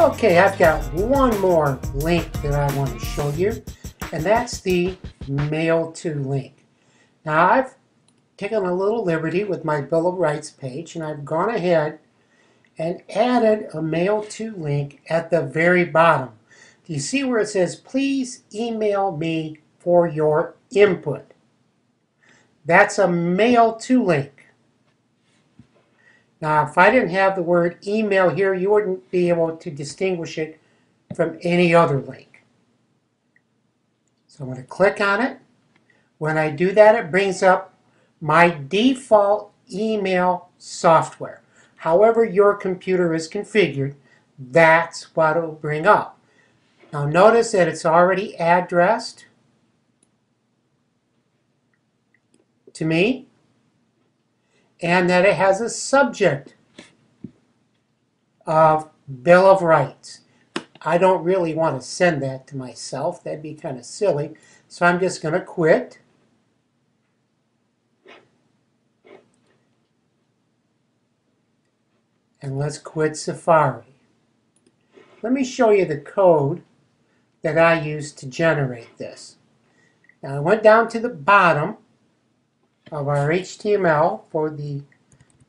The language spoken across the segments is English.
Okay, I've got one more link that I want to show you, and that's the Mail to link. Now, I've taken a little liberty with my Bill of Rights page, and I've gone ahead and added a Mail to link at the very bottom. Do you see where it says, please email me for your input? That's a Mail to link. Now, if I didn't have the word email here, you wouldn't be able to distinguish it from any other link. So I'm going to click on it. When I do that, it brings up my default email software. However your computer is configured, that's what it will bring up. Now notice that it's already addressed to me and that it has a subject of Bill of Rights. I don't really want to send that to myself. That'd be kind of silly. So I'm just going to quit. And let's quit Safari. Let me show you the code that I used to generate this. Now I went down to the bottom of our HTML for the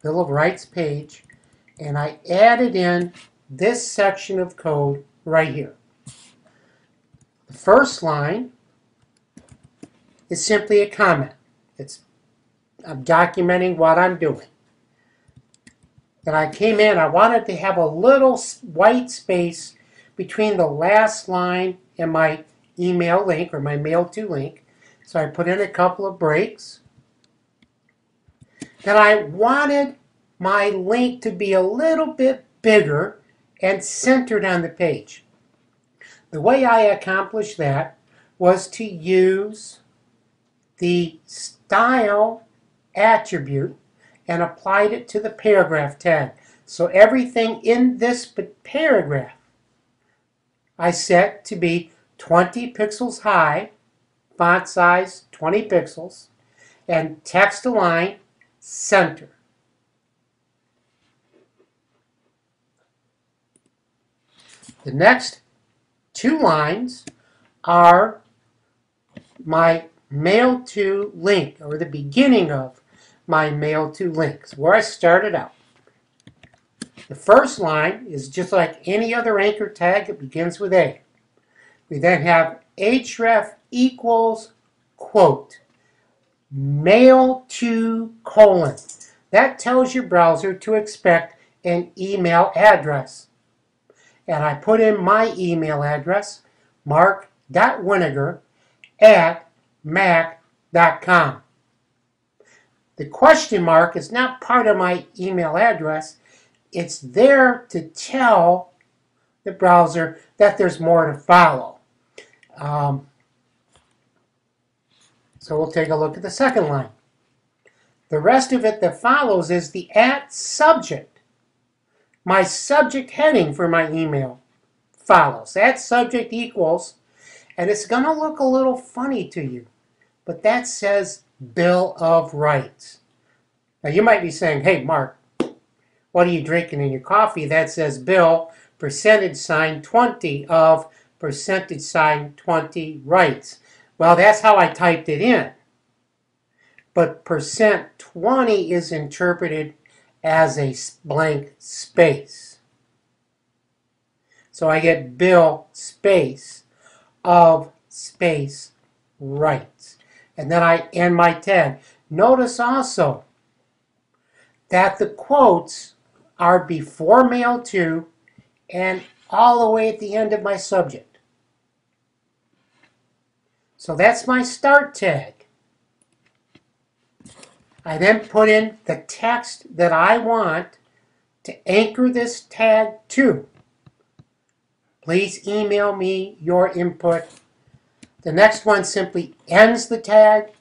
Bill of Rights page and I added in this section of code right here. The first line is simply a comment. It's I'm documenting what I'm doing. Then I came in, I wanted to have a little white space between the last line and my email link or my mail to link. So I put in a couple of breaks that I wanted my link to be a little bit bigger and centered on the page. The way I accomplished that was to use the style attribute and applied it to the paragraph tag. So everything in this paragraph I set to be 20 pixels high, font size 20 pixels, and text align center. The next two lines are my mail to link, or the beginning of my mail to links, where I started out. The first line is just like any other anchor tag, it begins with A. We then have href equals quote mail to colon. That tells your browser to expect an email address. And I put in my email address, mark.winegar at mac.com. The question mark is not part of my email address. It's there to tell the browser that there's more to follow. Um, so we'll take a look at the second line. The rest of it that follows is the at subject. My subject heading for my email follows. That subject equals, and it's going to look a little funny to you, but that says Bill of Rights. Now you might be saying, hey Mark, what are you drinking in your coffee? That says Bill, percentage sign 20 of percentage sign 20 rights. Well, that's how I typed it in. But percent 20 is interpreted as a blank space. So I get bill space of space rights. And then I end my tag. Notice also that the quotes are before mail to and all the way at the end of my subject. So that's my start tag. I then put in the text that I want to anchor this tag to. Please email me your input. The next one simply ends the tag,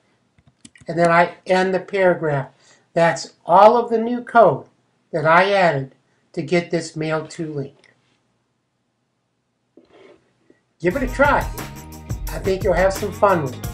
and then I end the paragraph. That's all of the new code that I added to get this mail to link. Give it a try. I think you'll have some fun with it.